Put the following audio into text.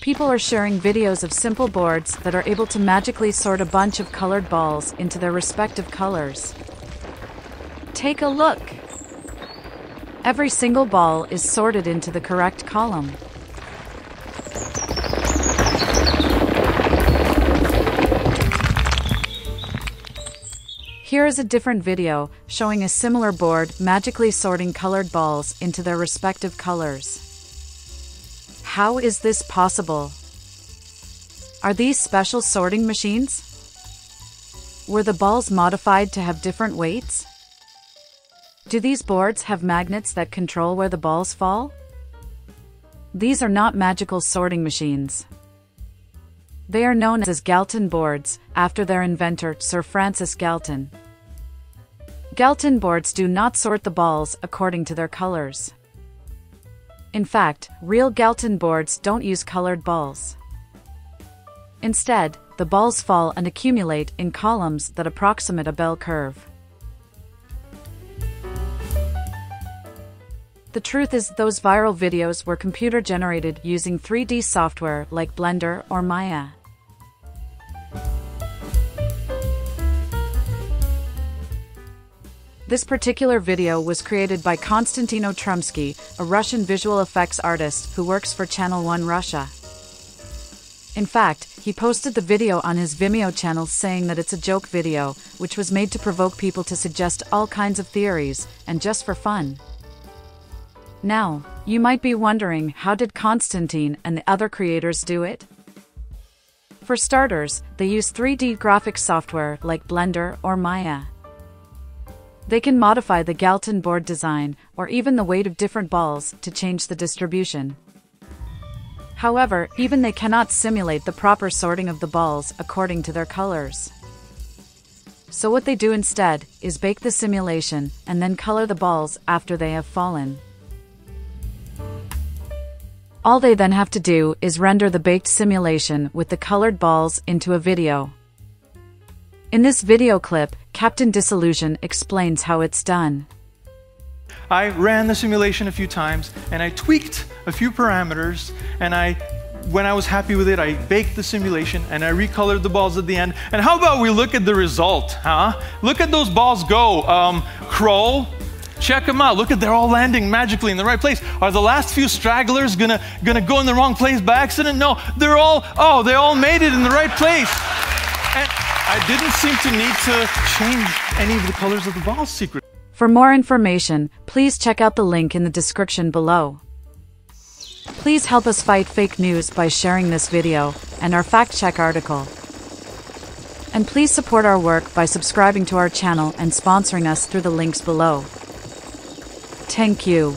People are sharing videos of simple boards that are able to magically sort a bunch of colored balls into their respective colors. Take a look. Every single ball is sorted into the correct column. Here is a different video showing a similar board magically sorting colored balls into their respective colors. How is this possible? Are these special sorting machines? Were the balls modified to have different weights? Do these boards have magnets that control where the balls fall? These are not magical sorting machines. They are known as Galton boards, after their inventor, Sir Francis Galton. Galton boards do not sort the balls according to their colors. In fact, real Galton boards don't use colored balls. Instead, the balls fall and accumulate in columns that approximate a bell curve. The truth is those viral videos were computer generated using 3D software like Blender or Maya. This particular video was created by Konstantino Trumsky, a Russian visual effects artist who works for Channel 1 Russia. In fact, he posted the video on his Vimeo channel saying that it's a joke video, which was made to provoke people to suggest all kinds of theories, and just for fun. Now, you might be wondering how did Konstantin and the other creators do it? For starters, they use 3D graphics software like Blender or Maya. They can modify the Galton board design or even the weight of different balls to change the distribution. However, even they cannot simulate the proper sorting of the balls according to their colors. So what they do instead is bake the simulation and then color the balls after they have fallen. All they then have to do is render the baked simulation with the colored balls into a video. In this video clip, Captain Disillusion explains how it's done. I ran the simulation a few times and I tweaked a few parameters and I when I was happy with it, I baked the simulation and I recolored the balls at the end. And how about we look at the result, huh? Look at those balls go. Um, check them out. Look at they're all landing magically in the right place. Are the last few stragglers gonna gonna go in the wrong place by accident? No, they're all oh they all made it in the right place. And I didn't seem to need to change any of the colors of the balls secret. For more information, please check out the link in the description below. Please help us fight fake news by sharing this video and our fact check article. And please support our work by subscribing to our channel and sponsoring us through the links below. Thank you.